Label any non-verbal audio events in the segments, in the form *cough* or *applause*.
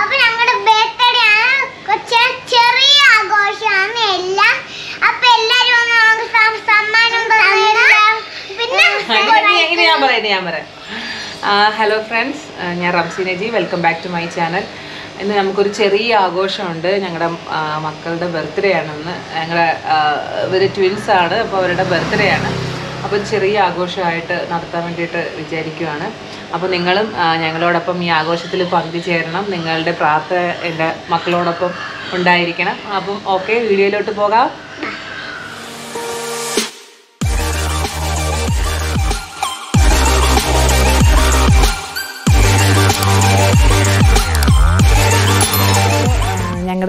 അപ്പൊ ഞങ്ങളുടെ ബർത്ത്ഡേ ആണ്. കൊച്ചെ ചെറിയ ആഘോഷമാണ് എല്ലാം. അപ്പൊ എല്ലാരും ഒന്ന് നമുക്ക് സമ്മാനം. പിന്നെ ഞാൻ പറയാം ഞാൻ പറയാം. ഹലോ ഫ്രണ്ട്സ് ഞാൻ Ramseenaji welcome back to my channel ഇന്ന് നമുക്കൊരു ചെറിയ ആഘോഷമുണ്ട്. ഞങ്ങളുടെ മക്കളുടെ ബർത്ത്ഡേ ആണെന്ന്. ഞങ്ങളുടെ ഇവർ ട്വിൻസ് ആണ് അപ്പോൾ അവരുടെ ബർത്ത്ഡേ ആണ്. അപ്പോൾ ചെറിയ ആഘോഷമായിട്ട് നടത്താൻ വേണ്ടിയിട്ട് വിചാരിക്കുവാണ്. അപ്പോൾ നിങ്ങളും ഞങ്ങളോടൊപ്പം ഈ ആഘോഷത്തിൽ പങ്കുചേരണം. നിങ്ങളുടെ പ്രാർത്ഥന എന്റെ മക്കളോടൊപ്പം ഉണ്ടായിരിക്കണം. അപ്പം ഓക്കെ വീഡിയോയിലോട്ട് പോകാം.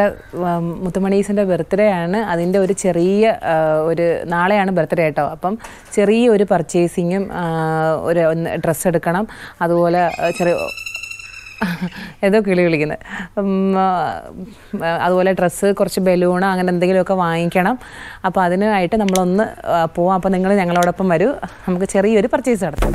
ഞങ്ങളുടെ മുത്തുമണീസിന്റെ ബർത്ത്ഡേ ആണ്. അതിന്റെ ഒരു ചെറിയ ഒരു നാളെയാണ് ബർത്ത്ഡേ കേട്ടോ. അപ്പം ചെറിയ ഒരു പർച്ചേസിങ്ങും ഒരു ഡ്രസ്സ് എടുക്കണം. അതുപോലെ ചെറിയ ഏതോ കിളി വിളിക്കുന്നത് അതുപോലെ ഡ്രസ്സ് കുറച്ച് ബലൂൺ അങ്ങനെ എന്തെങ്കിലുമൊക്കെ വാങ്ങിക്കണം. അപ്പോൾ അതിനായിട്ട് നമ്മളൊന്ന് പോവാം. അപ്പോൾ നിങ്ങൾ ഞങ്ങളോടൊപ്പം വരൂ. നമുക്ക് ചെറിയൊരു പർച്ചേസ് നടത്താം.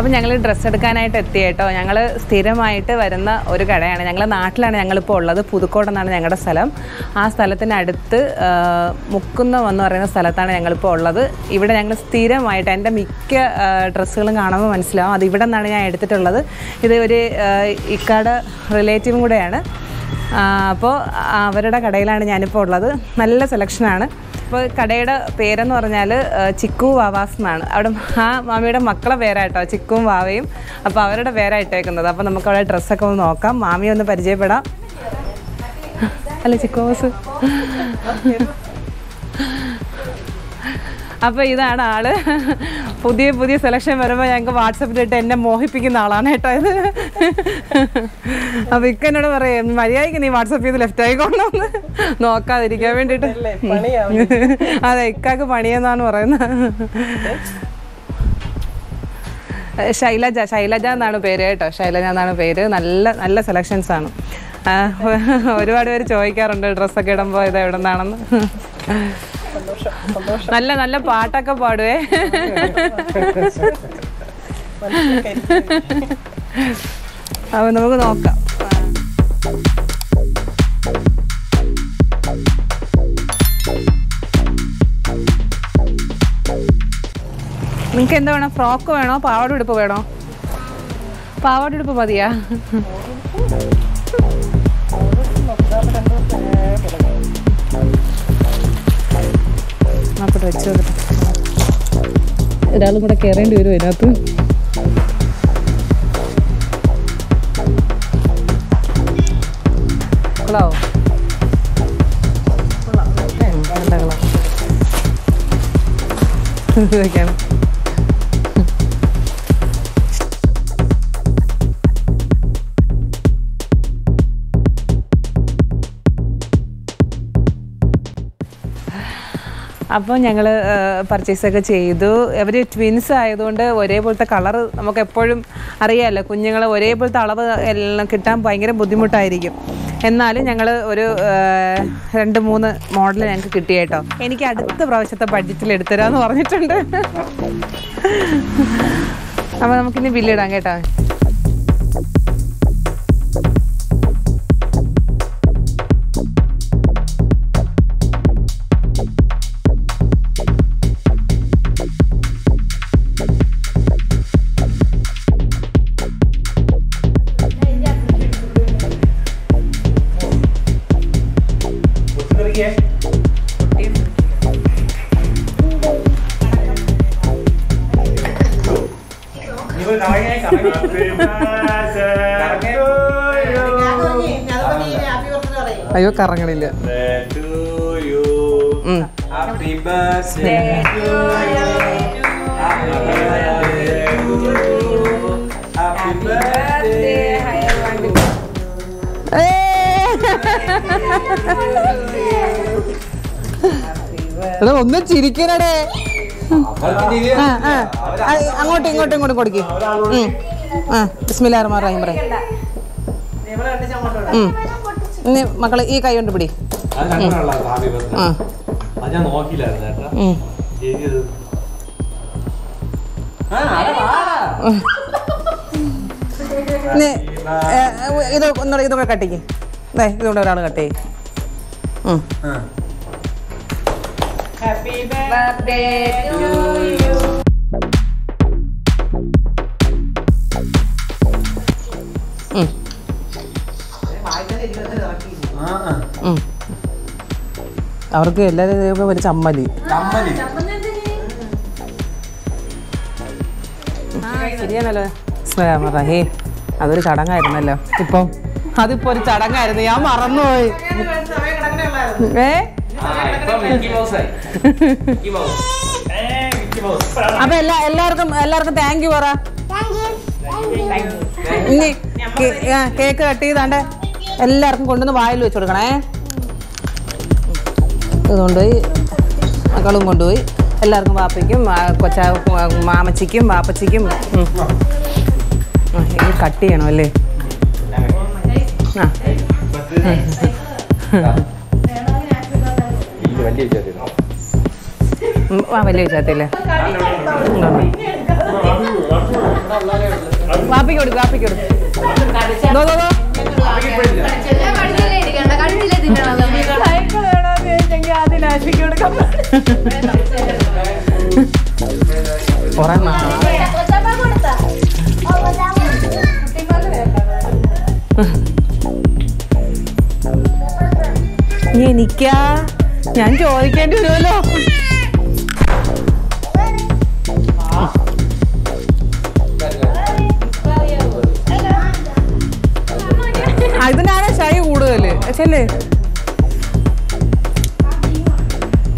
അപ്പം ഞങ്ങൾ ഡ്രസ്സ് എടുക്കാനായിട്ട് എത്തി കേട്ടോ ഞങ്ങൾ സ്ഥിരമായിട്ട് വരുന്ന ഒരു കടയാണ്. ഞങ്ങളുടെ നാട്ടിലാണ് ഞങ്ങളിപ്പോൾ ഉള്ളത്. പുതുക്കോട് എന്നാണ് ഞങ്ങളുടെ സ്ഥലം. ആ സ്ഥലത്തിനടുത്ത് മുക്കുന്നം എന്ന് പറയുന്ന സ്ഥലത്താണ് ഞങ്ങളിപ്പോൾ ഉള്ളത്. ഇവിടെ ഞങ്ങൾ സ്ഥിരമായിട്ട് എന്റെ മിക്ക ഡ്രസ്സുകളും കാണുമ്പോൾ മനസ്സിലാവും. അത് ഇവിടെ നിന്നാണ് ഞാൻ എടുത്തിട്ടുള്ളത്. ഇത് ഒരു ഇക്കാട് റിലേറ്റീവും കൂടെയാണ്. അപ്പോൾ അവരുടെ കടയിലാണ് ഞാനിപ്പോൾ ഉള്ളത്. നല്ല സെലക്ഷനാണ് അപ്പോൾ കടയുടെ പേരെന്ന് പറഞ്ഞാൽ ചിക്കു വാവാസ് എന്നാണ്. അവിടെ ആ മാമിയുടെ മക്കളെ പേരായിട്ടോ ചിക്കുവും വാവയും. അപ്പോൾ അവരുടെ പേരായിട്ടേക്കുന്നത് അപ്പോൾ നമുക്ക് അവിടെ ഡ്രസ്സൊക്കെ ഒന്ന് നോക്കാം. മാമിയെ ഒന്ന് പരിചയപ്പെടാം. അല്ല ചിക്കു അപ്പോൾ ഇതാണ് ആൾ. പുതിയ പുതിയ സെലക്ഷൻ വരുമ്പോൾ ഞങ്ങൾക്ക് വാട്സപ്പിലിട്ട് എന്നെ മോഹിപ്പിക്കുന്ന ആളാണ് കേട്ടോ ഇത്. അപ്പോൾ ഇക്ക എന്നോട് പറയും മര്യാദയ്ക്ക് നീ വാട്സപ്പ് ചെയ്ത് ലെഫ്റ്റ് ആയിക്കോണമെന്ന് നോക്കാതിരിക്കാൻ വേണ്ടിയിട്ട് അതെ ഇക്കാക്ക് പണിയെന്നാണ് പറയുന്നത്. ശൈലജ ശൈലജ എന്നാണ് പേര് കേട്ടോ. ശൈലജ എന്നാണ് പേര്. നല്ല നല്ല സെലക്ഷൻസ് ആണ്. ഒരുപാട് പേര് ചോദിക്കാറുണ്ട് ഡ്രസ്സൊക്കെ ഇടുമ്പോൾ ഇത് എവിടെ നിന്നാണെന്ന് നല്ല നല്ല പാട്ടൊക്കെ പാടുവേ. അപ്പൊ നമുക്ക് നോക്കാം. നിങ്ങൾക്ക് എന്താ വേണം? ഫ്രോക്ക് വേണോ? പാവാട ഉടുപ്പ് വേണോ? പാവാട ഉടുപ്പ് മതിയാ? നോക്കട്ടെ വെച്ച് ഒരാളും കൂടെ കയറേണ്ടി വരും അതിനകത്ത്. *laughs* ഇതൊക്കെയാണ്. അപ്പോൾ ഞങ്ങൾ പർച്ചേസൊക്കെ ചെയ്തു. അവർ ട്വിൻസ് ആയതുകൊണ്ട് ഒരേപോലത്തെ കളർ നമുക്ക് എപ്പോഴും അറിയാമല്ലോ കുഞ്ഞുങ്ങൾ ഒരേപോലത്തെ അളവ് എല്ലാം കിട്ടാൻ ഭയങ്കര ബുദ്ധിമുട്ടായിരിക്കും. എന്നാലും ഞങ്ങൾ ഒരു രണ്ട് മൂന്ന് മോഡൽ ഞങ്ങൾക്ക് കിട്ടി കേട്ടോ. എനിക്ക് അടുത്ത പ്രാവശ്യത്തെ ബഡ്ജറ്റിൽ എടുത്തരാന്ന് പറഞ്ഞിട്ടുണ്ട്. അപ്പോൾ നമുക്കിനി ബില്ലിടാം കേട്ടോ. Happy കറങ്ങണില്ല. എടാ ഒന്ന് ചിരിക്കണടേ. അങ്ങോട്ടും ഇങ്ങോട്ടും ഇങ്ങോട്ടും കൊടുക്കേ. ആ ബിസ്മില്ലാ റഹ്മാൻ റഹീം. ഇനി മക്കളെ ഈ കൈ കൊണ്ട് പിടി. അത് ഹാപ്പി ആ. അത് അതെ ഇത് ഒന്നുകൂടെ ഇതൊക്കെ കട്ടിക്ക് ദേ ഇതുകൊണ്ട് ഒരാൾ കട്ട് ചെയ്യും. ബർത്ത്ഡേ ടു ഉം. അവർക്ക് എല്ലാവരും ഒരു ചമ്മലി. ശരിയാണല്ലോ. സ്നേഹമറഹേ അതൊരു ചടങ്ങായിരുന്നല്ലോ. ഇപ്പം അതിപ്പോ ഒരു ചടങ്ങായിരുന്നു. ഞാൻ മറന്നുപോയി. ഏ. അപ്പൊ എല്ലാ എല്ലാവർക്കും എല്ലാവർക്കും താങ്ക് യു പറ. ഇനി കേക്ക് കട്ട് ചെയ്താണ്ട് എല്ലാവർക്കും കൊണ്ടുവന്ന് വായിൽ വെച്ചു കൊടുക്കണേ കൊണ്ടുപോയി മക്കളും കൊണ്ടുപോയി. എല്ലാവർക്കും വാപ്പയ്ക്കും കൊച്ച മാമച്ചിക്കും വാപ്പച്ചിക്കും. കട്ട് ചെയ്യണം അല്ലേ? ആ. വലിയ വിചാരത്തില്ലേ വാപ്പിക്ക് കൊടുക്കും വാപ്പിക്ക് കൊടുക്കും. കുറെ എനിക്കാ? ഞാൻ ചോദിക്കേണ്ടി വരുമല്ലോ. അതിനാണ് ചായ കൂടുതൽ. ചെല്ലേ.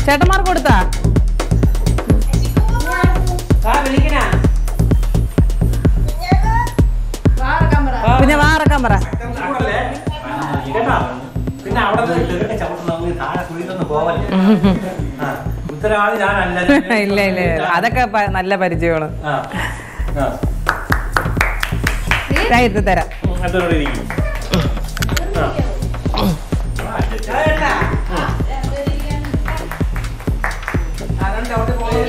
ചേട്ടന്മാർക്ക് കൊടുത്താ? പിന്നെ വാറക്കാൻ പറ. പിന്നെ അവിടെ ഇല്ല ഇല്ല. അതൊക്കെ നല്ല പരിചയമാണ്. തരാം.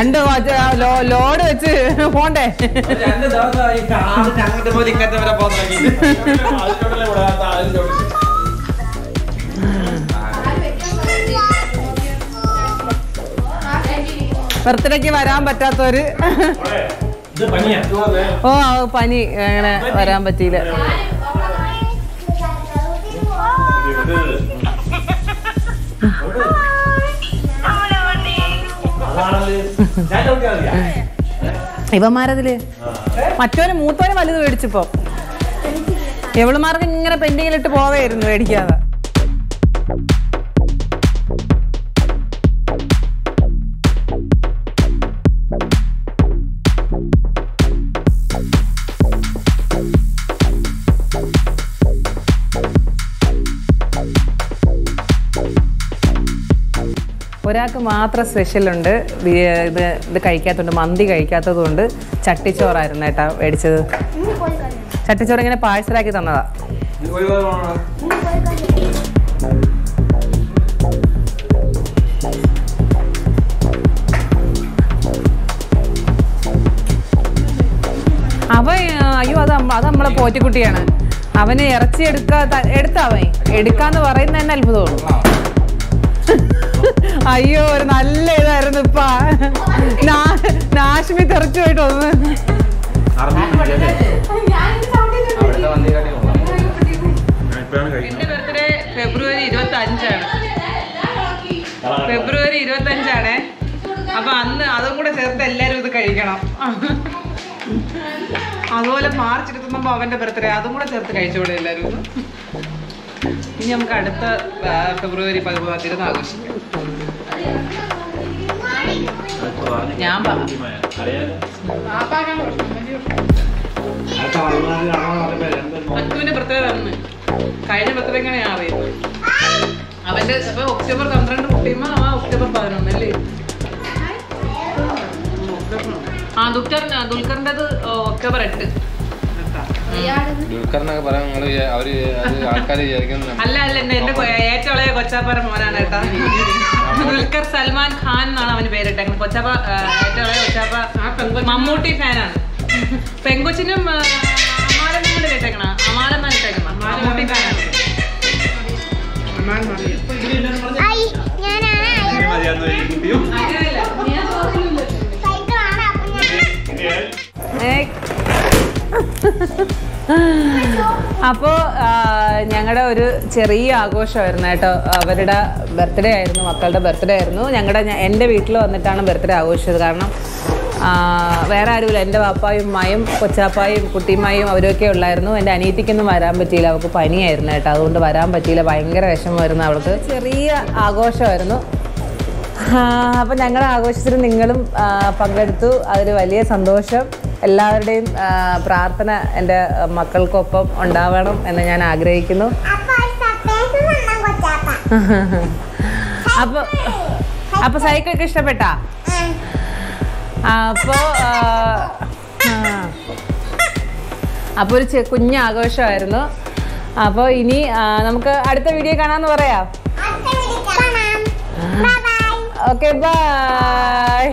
അതിലോട്ടല്ലേ ലോഡ് വെച്ച് പോണ്ടേ? ബർത്ത്ഡേക്ക് വരാൻ പറ്റാത്തവര്. ഓ പനി അങ്ങനെ വരാൻ പറ്റിയില്ല. ഇവന്മാരതിൽ മറ്റോന് മൂത്തോന് വലുത് മേടിച്ചിപ്പോ. എവളുമാർക്ക് ഇങ്ങനെ പെൻഡിങ്ങിലിട്ട് പോവായിരുന്നു മേടിക്കാതെ. ഒരാൾക്ക് മാത്രം സ്പെഷ്യലുണ്ട് ഇത് ഇത് കഴിക്കാത്തതുകൊണ്ട് മന്തി കഴിക്കാത്തതുകൊണ്ട് ചട്ടിച്ചോറായിരുന്നു ഏട്ടാ മേടിച്ചത്. ചട്ടിച്ചോറ് ഇങ്ങനെ പാഴ്സലാക്കി തന്നതാ. അവ അയ്യോ അത് അത് നമ്മളെ പോറ്റിക്കുട്ടിയാണ്. അവന് ഇറച്ചി എടുക്കാ എടുത്താവേ എടുക്കാന്ന് പറയുന്ന തന്നെ അത്ഭുതമാണ്. അയ്യോ ഒരു നല്ല ഇതായിരുന്നു ഇപ്പ. നാശമി തെറിച്ചു പോയിട്ട് ഒന്ന് അവിടുത്തെ വണ്ടിക്കാട്ടി കൊള്ളാം. ഞാൻ ഇപ്പോഴാണ് കഴിക്കുന്നത്. എന്റെ ബർത്ത്ഡേ ഫെബ്രുവരി ഇരുപത്തി അഞ്ചാണ് ഫെബ്രുവരി ഇരുപത്തി അഞ്ചാണ് അപ്പൊ അന്ന് അതും കൂടെ ചേർത്ത് എല്ലാരും ഇത് കഴിക്കണം. അതുപോലെ മാർച്ച് ഇരുപത്തൊമ്പോ അവന്റെ ബർത്ത്ഡേ അതും കൂടെ ചേർത്ത് കഴിച്ചോളൂ എല്ലാരും ഇനി നമുക്ക് അടുത്ത ഫെബ്രുവരി പതിമൂന്നാം തീയതി ആഘോഷിക്കാം ഞാൻ പറ. അത്തുവിന്റെ ബർത്ത്ഡേ വന്ന്. കഴിഞ്ഞ ബർത്ത്ഡേക്കാണ് ഞാൻ അറിയുന്നത്? അവന്റെ അപ്പൊ ഒക്ടോബർ പന്ത്രണ്ട് കുട്ടിയുമ്പോ ആ ഒക്ടോബർ പതിനൊന്ന് അല്ലേ? ആ ദുൽഖറിന്റെ ദുൽഖറിന്റെത് ഒക്ടോബർ എട്ട്. ദുൽഖറിനൊക്കെ പറയാൻ നിങ്ങൾ അവർ അത് ആൾക്കാർ വിചാരിക്കുന്നു അല്ല അല്ല എന്റെ ഏറ്റവും ഇളയ കൊച്ചാപ്പറ മോനാണ് കേട്ടോ. ദുൽഖർ സൽമാൻ ഖാൻ എന്നാണ് അവന് പേരിട്ടേക്കുന്നത് കൊച്ചാപ്പ ഏറ്റവും ഇളയ കൊച്ചാപ്പ മമ്മൂട്ടി ഫാനാണ്. പെങ്കൊച്ചിനും ആ, അമാലെന്നും കൂടെ കേട്ടേക്കണ അമാലെന്നാണ് ഇട്ടേക്കണ. മമ്മൂട്ടി ഫാനാണ്. *laughs* അപ്പോ ഞങ്ങളുടെ ഒരു ചെറിയ ആഘോഷമായിരുന്നു കേട്ടോ. അവരുടെ ബർത്ത്ഡേ ആയിരുന്നു മക്കളുടെ ബർത്ത്ഡേ ആയിരുന്നു. ഞങ്ങളുടെ എന്റെ വീട്ടിൽ വന്നിട്ടാണ് ബർത്ത്ഡേ ആഘോഷിച്ചത്. കാരണം വേറെ ആരുമില്ല. എന്റെ പാപ്പായും ഉമ്മായും കൊച്ചാപ്പായും കുട്ടിമായും അവരൊക്കെ ഉള്ളായിരുന്നു. എന്റെ അനിയത്തിക്കൊന്നും വരാൻ പറ്റിയില്ല. അവൾക്ക് പനിയായിരുന്നു കേട്ടോ. അതുകൊണ്ട് വരാൻ പറ്റിയില്ല. ഭയങ്കര വിഷമമായിരുന്നു അവൾക്ക്. ചെറിയ ആഘോഷമായിരുന്നു. അപ്പം ഞങ്ങൾ ആഘോഷിച്ചിട്ട് നിങ്ങളും പങ്കെടുത്തു. അതിൽ വലിയ സന്തോഷം. എല്ലാവരുടെയും പ്രാർത്ഥന എന്റെ മക്കൾക്കൊപ്പം ഉണ്ടാവണം എന്ന് ഞാൻ ആഗ്രഹിക്കുന്നു. അപ്പൊ അപ്പൊ സൈക്കിൾ അപ്പോൾ അപ്പോൾ സൈക്കിളൊക്കെ ഇഷ്ടപ്പെട്ടാ? അപ്പോൾ അപ്പോൾ ഒരു കുഞ്ഞ് ആഘോഷമായിരുന്നു. അപ്പോൾ ഇനി നമുക്ക് അടുത്ത വീഡിയോ കാണാമെന്ന് പറയാം. Okay bye